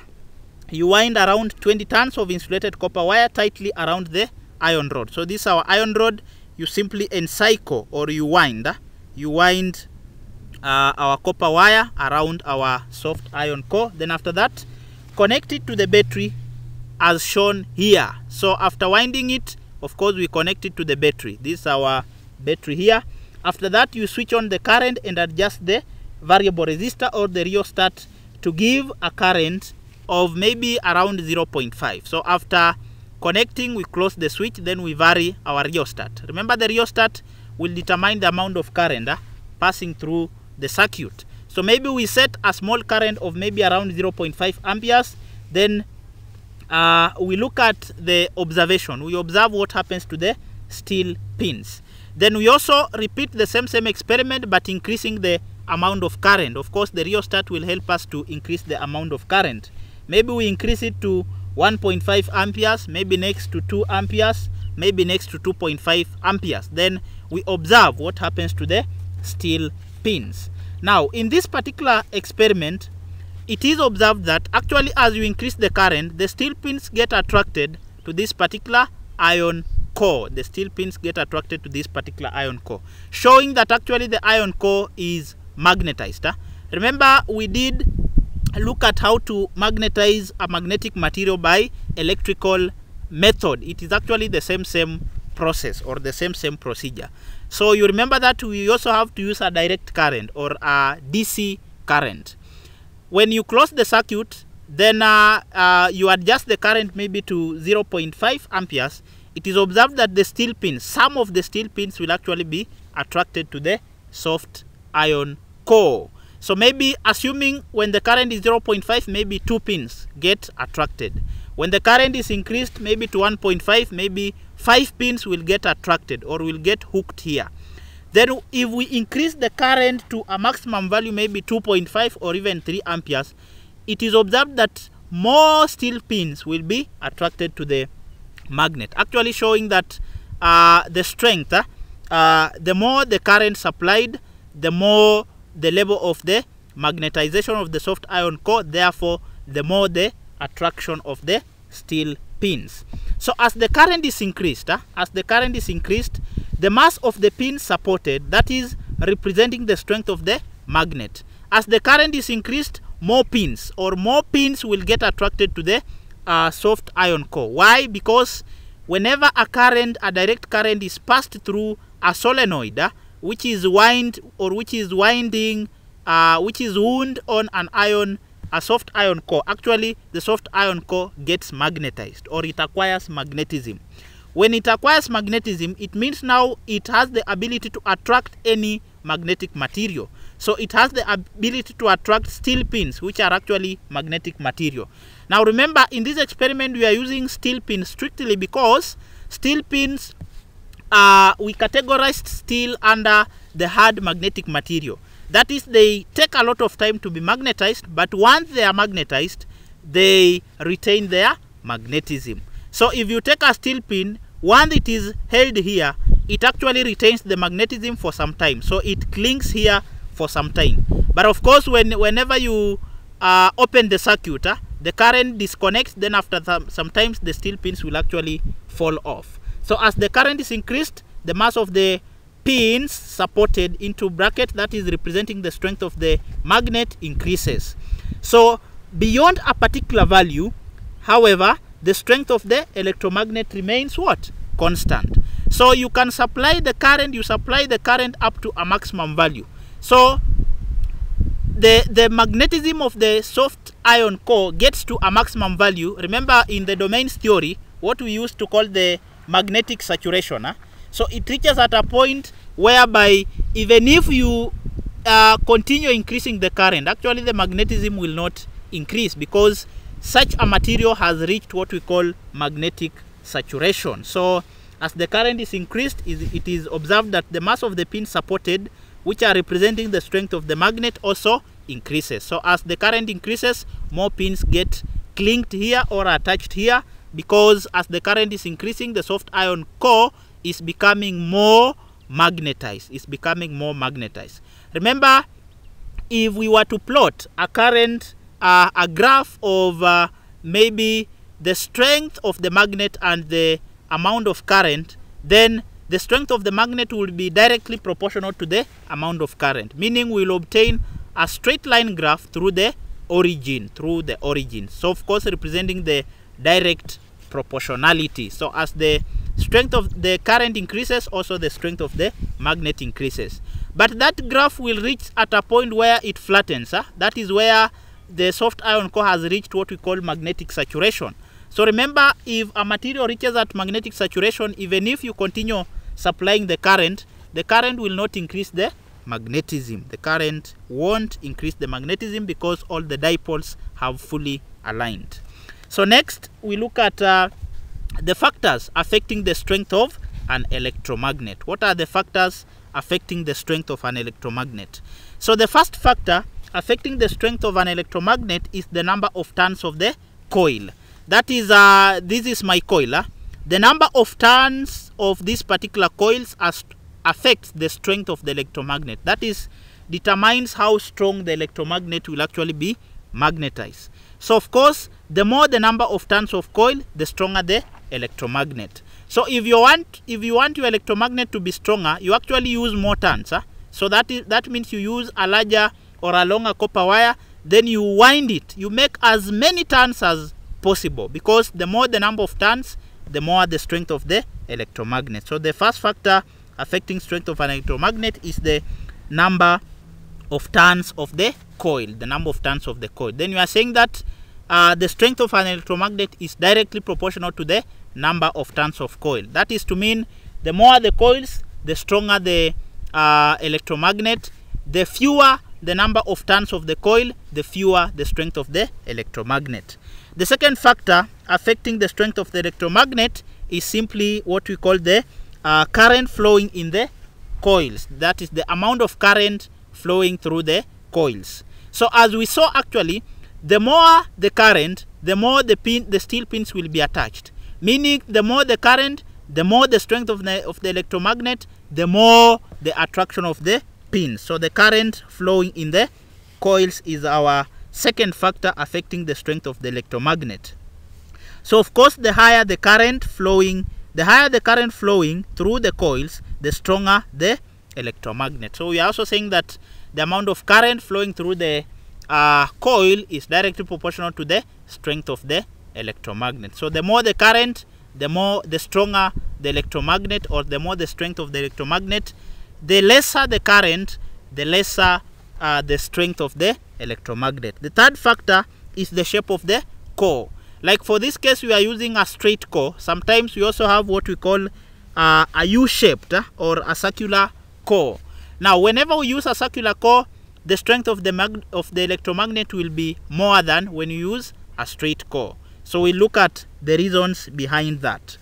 you wind around 20 turns of insulated copper wire tightly around the iron rod. So this is our iron rod. You simply encircle or you wind, you wind uh, our copper wire around our soft iron core. Then after that, connect it to the battery as shown here. So after winding it, of course, we connect it to the battery. This is our battery here. After that, you switch on the current and adjust the variable resistor or the rheostat to give a current of maybe around 0.5. So after connecting, we close the switch, then we vary our rheostat. Remember the rheostat will determine the amount of current uh, passing through the circuit. So maybe we set a small current of maybe around 0.5 amperes, then uh, we look at the observation. We observe what happens to the steel pins. Then we also repeat the same same experiment but increasing the amount of current. Of course, the rheostat will help us to increase the amount of current. Maybe we increase it to 1.5 amperes, maybe next to 2 amperes, maybe next to 2.5 amperes. Then we observe what happens to the steel pins. Now, in this particular experiment, it is observed that actually as you increase the current, the steel pins get attracted to this particular iron core. The steel pins get attracted to this particular iron core, showing that actually the iron core is magnetized. Huh? Remember, we did look at how to magnetize a magnetic material by electrical method. It is actually the same same process or the same same procedure. So you remember that we also have to use a direct current or a DC current. When you close the circuit, then uh, uh, you adjust the current maybe to 0.5 amperes. It is observed that the steel pins, some of the steel pins will actually be attracted to the soft iron core. So maybe assuming when the current is 0.5, maybe two pins get attracted. When the current is increased maybe to 1.5, maybe five pins will get attracted or will get hooked here. Then if we increase the current to a maximum value, maybe 2.5 or even 3 amperes, it is observed that more steel pins will be attracted to the magnet. Actually showing that uh, the strength, uh, uh, the more the current supplied, the more the level of the magnetization of the soft iron core, therefore the more the attraction of the steel pins. So as the current is increased, uh, as the current is increased, the mass of the pin supported, that is representing the strength of the magnet. As the current is increased, more pins or more pins will get attracted to the uh, soft iron core. Why? Because whenever a current, a direct current is passed through a solenoid, uh, which is wind or which is winding, uh, which is wound on an iron a soft iron core, actually the soft iron core gets magnetized or it acquires magnetism. When it acquires magnetism, it means now it has the ability to attract any magnetic material. So it has the ability to attract steel pins, which are actually magnetic material. Now remember, in this experiment, we are using steel pins strictly because steel pins, uh, we categorized steel under the hard magnetic material. That is, they take a lot of time to be magnetized, but once they are magnetized, they retain their magnetism. So if you take a steel pin, once it is held here, it actually retains the magnetism for some time. So it clings here for some time. But of course, when whenever you uh, open the circuit, uh, the current disconnects, then after th sometimes the steel pins will actually fall off. So as the current is increased, the mass of the pins supported into bracket that is representing the strength of the magnet increases. So beyond a particular value, however, the strength of the electromagnet remains what? Constant. So you can supply the current, you supply the current up to a maximum value. So the, the magnetism of the soft iron core gets to a maximum value. Remember in the domains theory, what we used to call the magnetic saturation. Huh? So it reaches at a point whereby even if you uh, continue increasing the current, actually the magnetism will not increase because such a material has reached what we call magnetic saturation. So as the current is increased, it is observed that the mass of the pins supported, which are representing the strength of the magnet, also increases. So as the current increases, more pins get clinked here or attached here because as the current is increasing, the soft iron core is becoming more magnetized. It's becoming more magnetized. Remember, if we were to plot a current, uh, a graph of uh, maybe the strength of the magnet and the amount of current, then the strength of the magnet will be directly proportional to the amount of current, meaning we'll obtain a straight line graph through the origin, through the origin. So of course representing the direct proportionality. So as the strength of the current increases, also the strength of the magnet increases. But that graph will reach at a point where it flattens. Huh? That is where the soft iron core has reached what we call magnetic saturation. So remember, if a material reaches at magnetic saturation, even if you continue supplying the current, the current will not increase the magnetism. The current won't increase the magnetism because all the dipoles have fully aligned. So next, we look at uh, the factors affecting the strength of an electromagnet. What are the factors affecting the strength of an electromagnet? So the first factor affecting the strength of an electromagnet is the number of turns of the coil. That is, uh, this is my coil. Huh? The number of turns of these particular coils affects the strength of the electromagnet. That is, determines how strong the electromagnet will actually be magnetized. So of course, the more the number of turns of coil, the stronger the electromagnet. So if you want if you want your electromagnet to be stronger, you actually use more turns. Huh? So that is that means you use a larger or along a copper wire, then you wind it. You make as many turns as possible because the more the number of turns, the more the strength of the electromagnet. So the first factor affecting strength of an electromagnet is the number of turns of the coil, the number of turns of the coil. Then you are saying that uh, the strength of an electromagnet is directly proportional to the number of turns of coil. That is to mean the more the coils, the stronger the uh, electromagnet, the fewer the number of turns of the coil, the fewer the strength of the electromagnet. The second factor affecting the strength of the electromagnet is simply what we call the uh, current flowing in the coils. That is the amount of current flowing through the coils. So as we saw actually, the more the current, the more the pin, the steel pins will be attached. Meaning the more the current, the more the strength of the, of the electromagnet, the more the attraction of the So the current flowing in the coils is our second factor affecting the strength of the electromagnet. So of course the higher the current flowing, the higher the current flowing through the coils, the stronger the electromagnet. So we are also saying that the amount of current flowing through the uh, coil is directly proportional to the strength of the electromagnet. So the more the current, the more the stronger the electromagnet or the more the strength of the electromagnet, the lesser the current, the lesser uh, the strength of the electromagnet. The third factor is the shape of the core. Like for this case, we are using a straight core. Sometimes we also have what we call uh, a U-shaped uh, or a circular core. Now, whenever we use a circular core, the strength of the mag of the electromagnet will be more than when you use a straight core. So we look at the reasons behind that.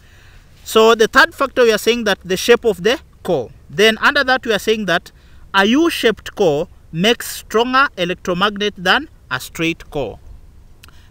So the third factor we are saying that the shape of the core. Then under that we are saying that a U-shaped core makes stronger electromagnet than a straight core.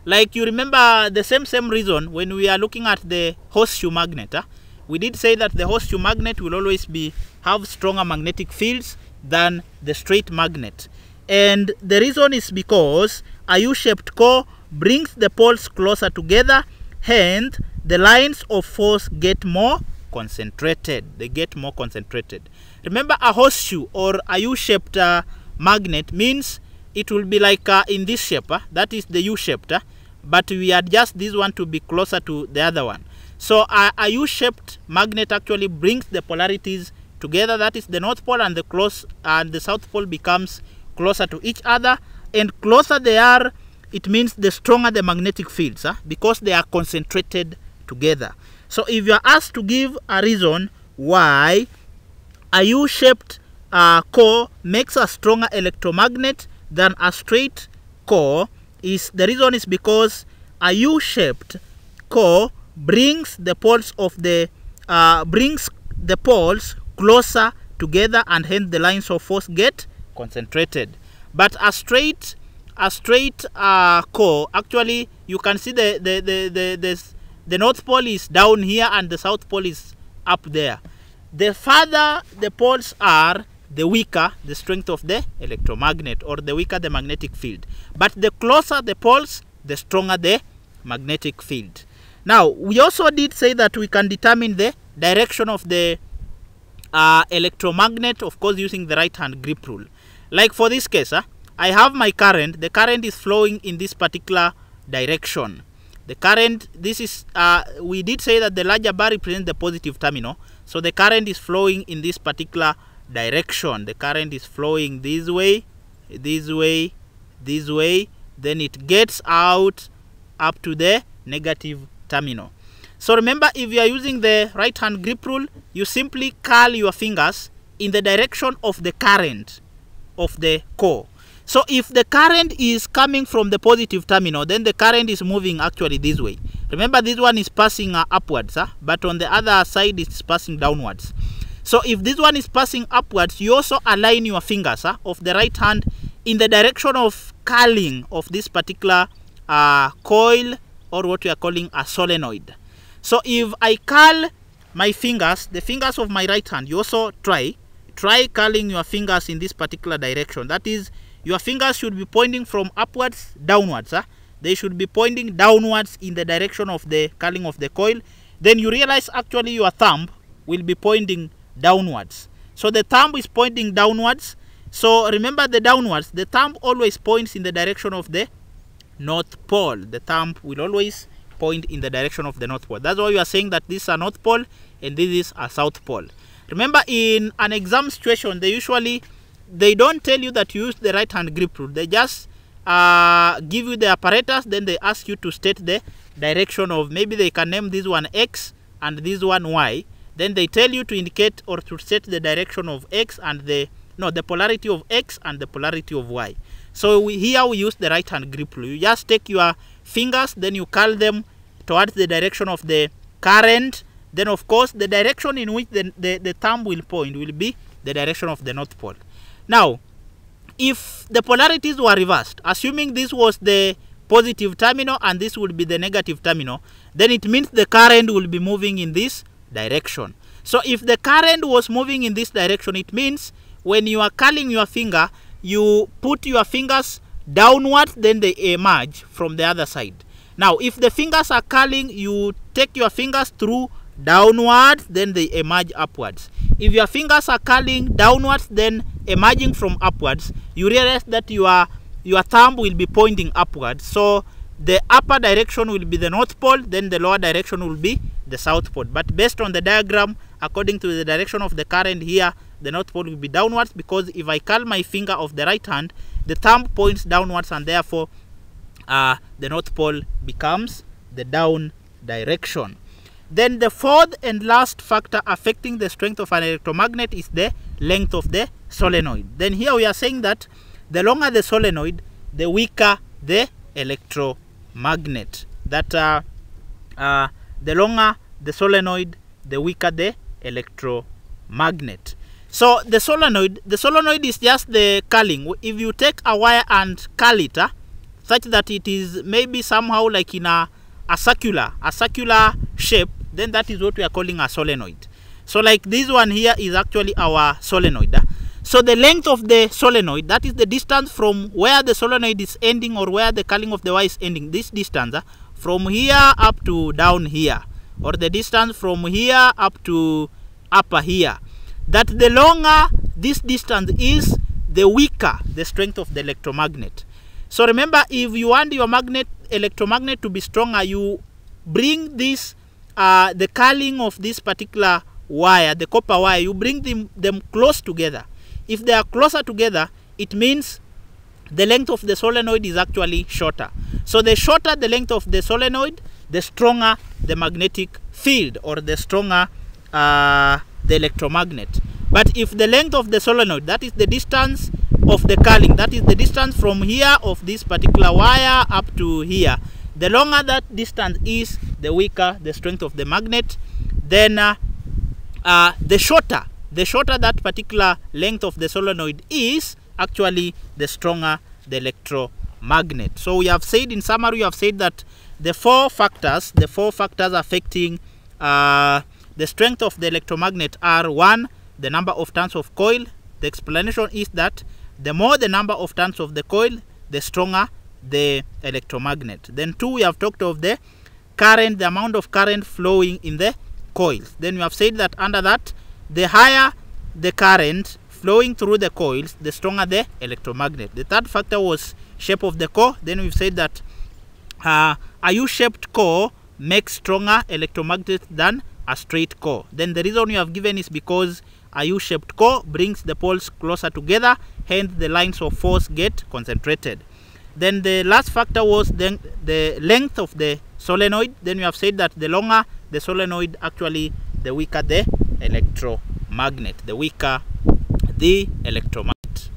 Like you remember the same same reason when we are looking at the horseshoe magnet. Huh? We did say that the horseshoe magnet will always be have stronger magnetic fields than the straight magnet. And the reason is because a U-shaped core brings the poles closer together, hence the lines of force get more concentrated. They get more concentrated. Remember a horseshoe or a U-shaped uh, magnet means it will be like uh, in this shape. Uh, that is the U-shaped. Uh, but we adjust this one to be closer to the other one. So uh, a U-shaped magnet actually brings the polarities together. That is the north pole and the close and the south pole becomes closer to each other. And closer they are, it means the stronger the magnetic fields huh? because they are concentrated together. So if you are asked to give a reason why a U-shaped uh, core makes a stronger electromagnet than a straight core, is the reason is because a U-shaped core brings the poles of the uh, brings the poles closer together and hence the lines of force get concentrated. But a straight a straight uh, core actually you can see the the, the, the, the the north pole is down here and the south pole is up there. The further the poles are, the weaker the strength of the electromagnet or the weaker the magnetic field. But the closer the poles, the stronger the magnetic field. Now, we also did say that we can determine the direction of the uh, electromagnet, of course, using the right hand grip rule. Like for this case, uh, I have my current. The current is flowing in this particular direction. The current, this is, uh, we did say that the larger bar represents the positive terminal. So the current is flowing in this particular direction. The current is flowing this way, this way, this way. Then it gets out up to the negative terminal. So remember, if you are using the right hand grip rule, you simply curl your fingers in the direction of the current of the core. So if the current is coming from the positive terminal, then the current is moving actually this way. Remember this one is passing uh, upwards, huh? but on the other side it's passing downwards. So if this one is passing upwards, you also align your fingers huh, of the right hand in the direction of curling of this particular uh, coil or what we are calling a solenoid. So if I curl my fingers, the fingers of my right hand, you also try, try curling your fingers in this particular direction. That is, your fingers should be pointing from upwards downwards. Huh? They should be pointing downwards in the direction of the curling of the coil. Then you realize actually your thumb will be pointing downwards. So the thumb is pointing downwards. So remember the downwards, the thumb always points in the direction of the North Pole. The thumb will always point in the direction of the North Pole. That's why you are saying that this is a North Pole and this is a South Pole. Remember in an exam situation, they usually, they don't tell you that you use the right hand grip rule. They just uh, give you the apparatus, then they ask you to state the direction of, maybe they can name this one X and this one Y. Then they tell you to indicate or to set the direction of X and the, no, the polarity of X and the polarity of Y. So we, here we use the right hand grip rule. You just take your fingers, then you curl them towards the direction of the current. Then of course the direction in which the, the, the thumb will point will be the direction of the North Pole. Now, if the polarities were reversed, assuming this was the positive terminal and this would be the negative terminal, then it means the current will be moving in this direction. So if the current was moving in this direction, it means when you are curling your finger, you put your fingers downwards, then they emerge from the other side. Now, if the fingers are curling, you take your fingers through downwards, then they emerge upwards. If your fingers are curling downwards, then emerging from upwards, you realize that your, your thumb will be pointing upwards. So the upper direction will be the north pole, then the lower direction will be the south pole. But based on the diagram, according to the direction of the current here, the north pole will be downwards because if I curl my finger of the right hand, the thumb points downwards and therefore uh, the north pole becomes the down direction. Then the fourth and last factor affecting the strength of an electromagnet is the length of the solenoid. Then here we are saying that the longer the solenoid, the weaker the electromagnet. That uh, uh, the longer the solenoid, the weaker the electromagnet. So the solenoid, the solenoid is just the curling. If you take a wire and curl it, uh, such that it is maybe somehow like in a, a circular, a circular shape, then that is what we are calling a solenoid. So like this one here is actually our solenoid. So the length of the solenoid, that is the distance from where the solenoid is ending or where the curling of the wire is ending, this distance uh, from here up to down here or the distance from here up to upper here. That the longer this distance is, the weaker the strength of the electromagnet. So remember, if you want your magnet electromagnet to be stronger, you bring this uh, the curling of this particular wire, the copper wire, you bring them, them close together. If they are closer together, it means the length of the solenoid is actually shorter. So the shorter the length of the solenoid, the stronger the magnetic field or the stronger uh, the electromagnet. But if the length of the solenoid, that is the distance of the curling, that is the distance from here of this particular wire up to here, the longer that distance is, the weaker the strength of the magnet. Then uh, uh, the shorter, the shorter that particular length of the solenoid is, actually the stronger the electromagnet. So we have said in summary, we have said that the four factors, the four factors affecting uh, the strength of the electromagnet are one, the number of turns of coil. The explanation is that the more the number of turns of the coil, the stronger the electromagnet. Then two, we have talked of the current, the amount of current flowing in the coils. Then we have said that under that, the higher the current flowing through the coils, the stronger the electromagnet. The third factor was shape of the core. Then we've said that uh, a U-shaped core makes stronger electromagnet than a straight core. Then the reason we have given is because a U-shaped core brings the poles closer together, hence the lines of force get concentrated. Then the last factor was then the length of the solenoid then we have said that the longer the solenoid actually the weaker the electromagnet the weaker the electromagnet.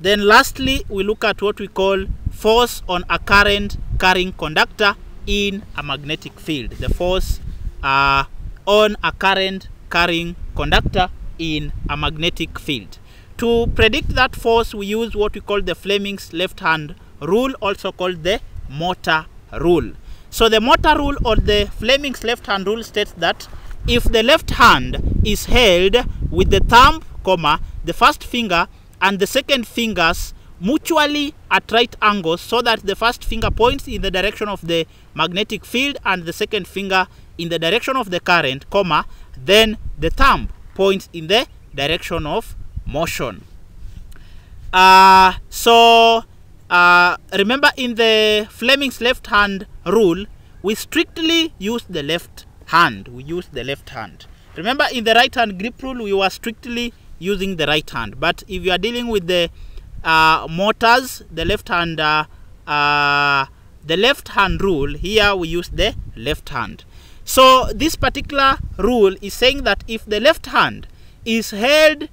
Then lastly we look at what we call force on a current carrying conductor in a magnetic field. The force uh, on a current carrying conductor in a magnetic field. To predict that force we use what we call the Fleming's left hand rule also called the motor rule. So the motor rule or the Fleming's left hand rule states that if the left hand is held with the thumb comma the first finger and the second fingers mutually at right angles so that the first finger points in the direction of the magnetic field and the second finger in the direction of the current comma then the thumb points in the direction of motion. Uh, so uh, remember in the Fleming's left hand rule we strictly use the left hand. We use the left hand. Remember in the right hand grip rule we were strictly using the right hand. But if you are dealing with the uh, motors the left hand uh, uh, the left hand rule here we use the left hand. So this particular rule is saying that if the left hand is held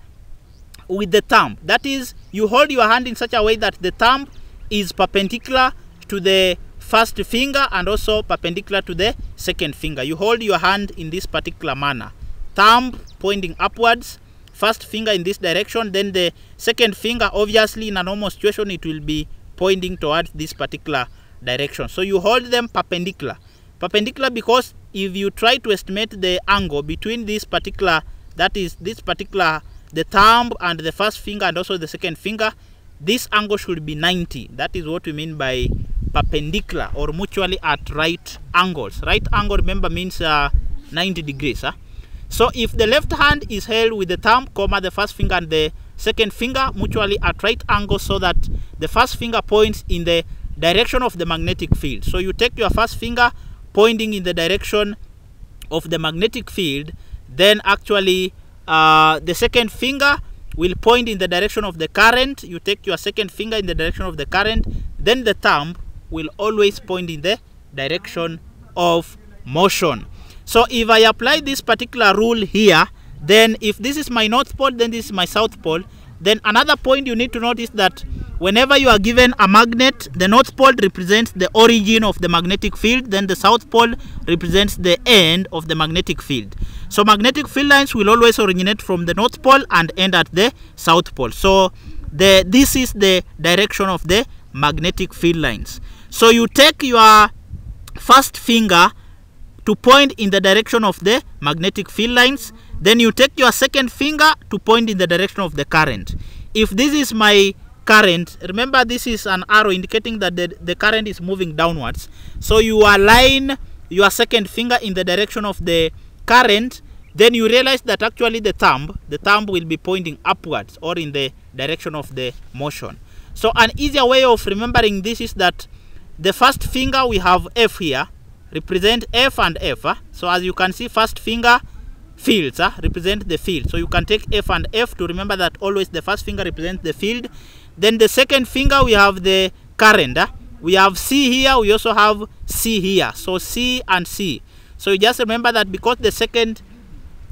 with the thumb that is you hold your hand in such a way that the thumb is perpendicular to the first finger and also perpendicular to the second finger. You hold your hand in this particular manner. Thumb pointing upwards first finger in this direction then the second finger obviously in a normal situation it will be pointing towards this particular direction. So you hold them perpendicular. Perpendicular because if you try to estimate the angle between this particular that is this particular the thumb and the first finger and also the second finger this angle should be 90 that is what we mean by perpendicular or mutually at right angles. Right angle remember means uh, 90 degrees huh? so if the left hand is held with the thumb comma the first finger and the second finger mutually at right angles so that the first finger points in the direction of the magnetic field. So you take your first finger pointing in the direction of the magnetic field then actually uh, the second finger will point in the direction of the current. You take your second finger in the direction of the current. Then the thumb will always point in the direction of motion. So if i apply this particular rule here then if this is my north pole then this is my south pole then another point you need to notice that whenever you are given a magnet the north pole represents the origin of the magnetic field then the south pole represents the end of the magnetic field. So magnetic field lines will always originate from the north pole and end at the south pole. So the this is the direction of the magnetic field lines. So you take your first finger to point in the direction of the magnetic field lines then you take your second finger to point in the direction of the current. If this is my current remember this is an arrow indicating that the, the current is moving downwards so you align your second finger in the direction of the current then you realize that actually the thumb the thumb will be pointing upwards or in the direction of the motion so an easier way of remembering this is that the first finger we have f here represent f and f huh? so as you can see first finger fields huh? represent the field so you can take f and f to remember that always the first finger represents the field then the second finger we have the current uh, we have c here we also have c here. So c and c so you just remember that because the second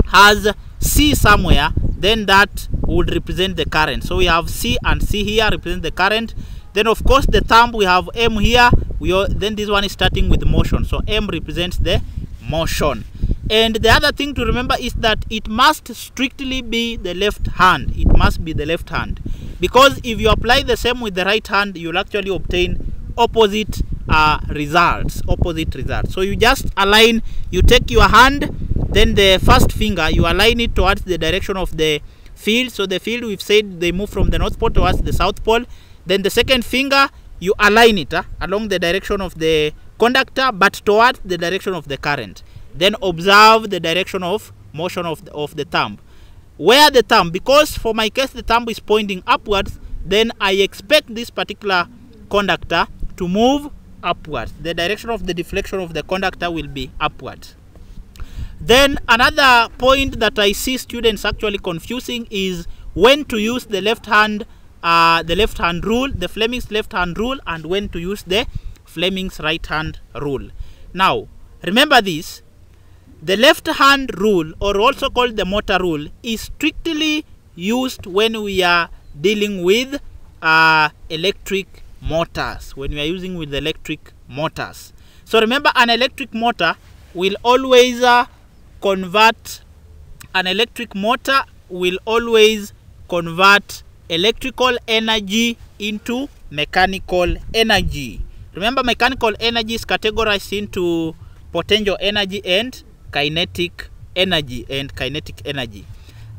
has c somewhere then that would represent the current. So we have c and c here represent the current. Then of course the thumb we have m here. We all, then this one is starting with motion. So m represents the motion. And the other thing to remember is that it must strictly be the left hand. It must be the left hand because if you apply the same with the right hand you'll actually obtain opposite uh, results opposite results. So you just align you take your hand then the first finger you align it towards the direction of the field. So the field we've said they move from the north pole towards the south pole. Then the second finger you align it uh, along the direction of the conductor but towards the direction of the current. Then observe the direction of motion of the, of the thumb where the thumb because for my case the thumb is pointing upwards then i expect this particular conductor to move upwards. The direction of the deflection of the conductor will be upwards. Then another point that i see students actually confusing is when to use the left hand uh, the left hand rule the fleming's left hand rule and when to use the fleming's right hand rule. Now, remember this the left hand rule, or also called the motor rule, is strictly used when we are dealing with uh, electric motors, when we are using with electric motors. So remember, an electric motor will always uh, convert, an electric motor will always convert electrical energy into mechanical energy. Remember, mechanical energy is categorized into potential energy and kinetic energy and kinetic energy.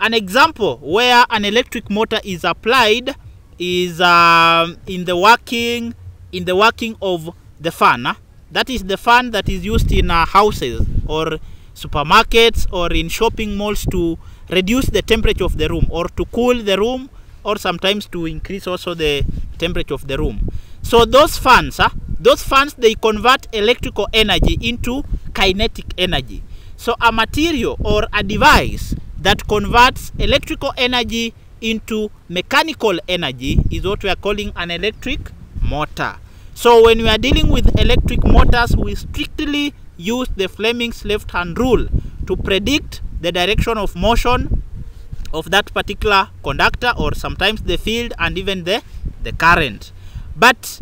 An example where an electric motor is applied is um, in the working in the working of the fan. Huh? That is the fan that is used in uh, houses or supermarkets or in shopping malls to reduce the temperature of the room or to cool the room or sometimes to increase also the temperature of the room. So those fans, huh? those fans they convert electrical energy into kinetic energy. So a material or a device that converts electrical energy into mechanical energy is what we are calling an electric motor. So when we are dealing with electric motors, we strictly use the Fleming's left-hand rule to predict the direction of motion of that particular conductor or sometimes the field and even the, the current. But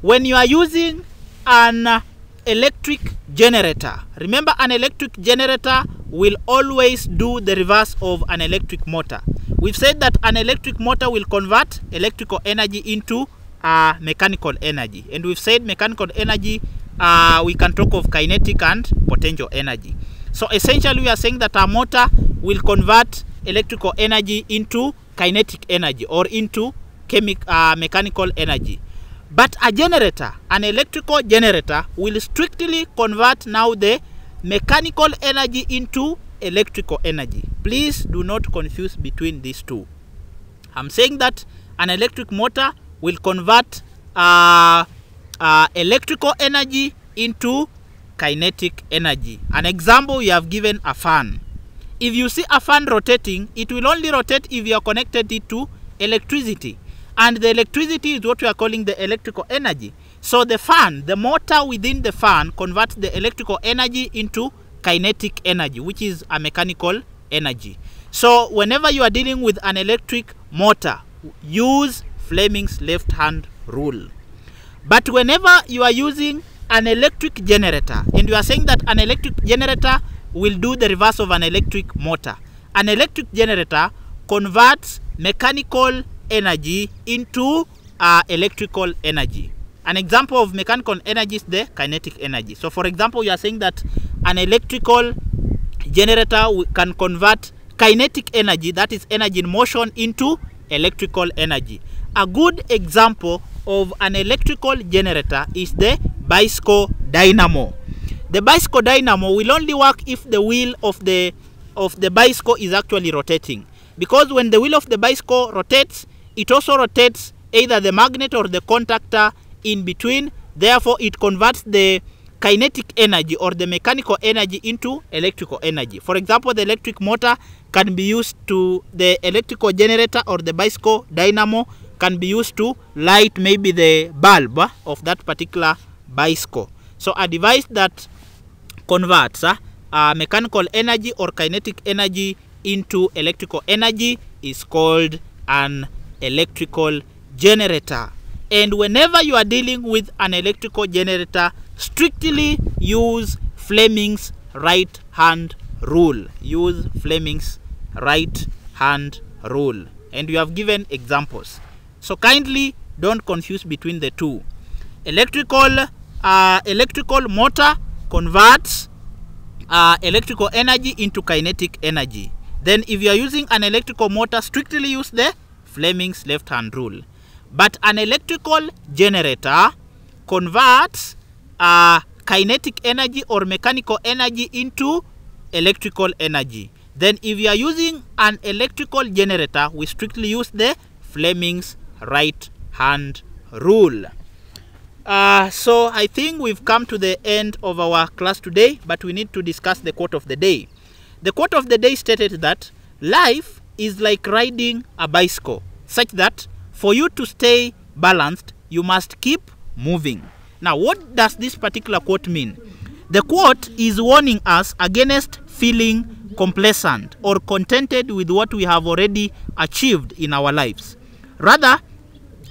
when you are using an electric generator, remember an electric generator will always do the reverse of an electric motor. We've said that an electric motor will convert electrical energy into uh, mechanical energy. And we've said mechanical energy, uh, we can talk of kinetic and potential energy. So essentially we are saying that a motor will convert electrical energy into kinetic energy or into chemic, uh, mechanical energy. But a generator, an electrical generator, will strictly convert now the mechanical energy into electrical energy. Please do not confuse between these two. I'm saying that an electric motor will convert uh, uh, electrical energy into kinetic energy. An example, you have given a fan. If you see a fan rotating, it will only rotate if you are connected it to electricity. And the electricity is what we are calling the electrical energy. So the fan, the motor within the fan converts the electrical energy into kinetic energy, which is a mechanical energy. So whenever you are dealing with an electric motor, use Fleming's left hand rule. But whenever you are using an electric generator and you are saying that an electric generator will do the reverse of an electric motor, an electric generator converts mechanical energy into uh, electrical energy. An example of mechanical energy is the kinetic energy. So for example, you are saying that an electrical generator can convert kinetic energy, that is energy in motion, into electrical energy. A good example of an electrical generator is the bicycle dynamo. The bicycle dynamo will only work if the wheel of the of the bicycle is actually rotating. Because when the wheel of the bicycle rotates, it also rotates either the magnet or the contactor in between. Therefore, it converts the kinetic energy or the mechanical energy into electrical energy. For example, the electric motor can be used to the electrical generator or the bicycle dynamo can be used to light maybe the bulb of that particular bicycle. So a device that converts uh, uh, mechanical energy or kinetic energy into electrical energy is called an electrical generator. And whenever you are dealing with an electrical generator, strictly use Fleming's right hand rule. Use Fleming's right hand rule. And you have given examples. So kindly don't confuse between the two. Electrical uh, electrical motor converts uh, electrical energy into kinetic energy. Then if you are using an electrical motor, strictly use the Fleming's left hand rule. But an electrical generator converts uh, kinetic energy or mechanical energy into electrical energy. Then if you are using an electrical generator, we strictly use the Fleming's right hand rule. Uh, so I think we've come to the end of our class today, but we need to discuss the quote of the day. The quote of the day stated that life is like riding a bicycle, such that for you to stay balanced, you must keep moving. Now, what does this particular quote mean? The quote is warning us against feeling complacent or contented with what we have already achieved in our lives. Rather,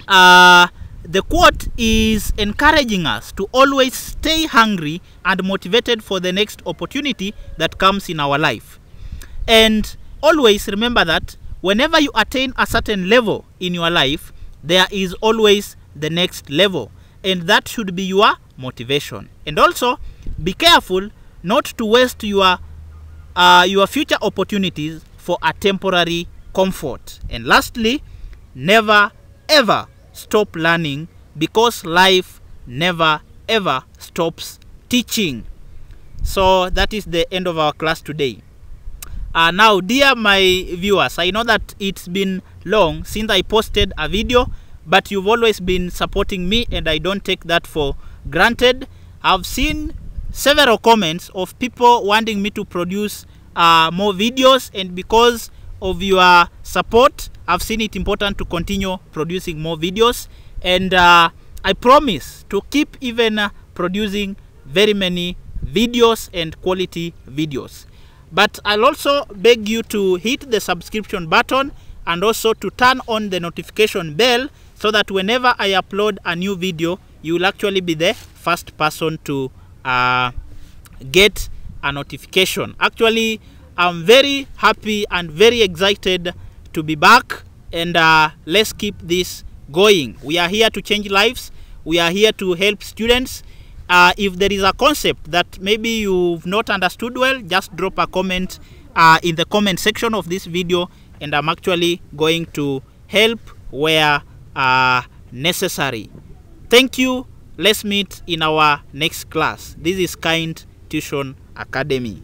uh, the quote is encouraging us to always stay hungry and motivated for the next opportunity that comes in our life. And always remember that whenever you attain a certain level in your life, there is always the next level. And that should be your motivation. And also, be careful not to waste your uh, your future opportunities for a temporary comfort. And lastly, never ever stop learning because life never ever stops teaching. So that is the end of our class today. Uh, now, dear my viewers, I know that it's been long since I posted a video, but you've always been supporting me, and I don't take that for granted. I've seen several comments of people wanting me to produce uh, more videos, and because of your support, I've seen it important to continue producing more videos. And uh, I promise to keep even uh, producing very many videos and quality videos. But I'll also beg you to hit the subscription button and also to turn on the notification bell so that whenever I upload a new video, you will actually be the first person to uh, get a notification. Actually, I'm very happy and very excited to be back and uh, let's keep this going. We are here to change lives. We are here to help students. Uh, if there is a concept that maybe you've not understood well, just drop a comment uh, in the comment section of this video and I'm actually going to help where uh, necessary. Thank you. Let's meet in our next class. This is Kind Tuition Academy.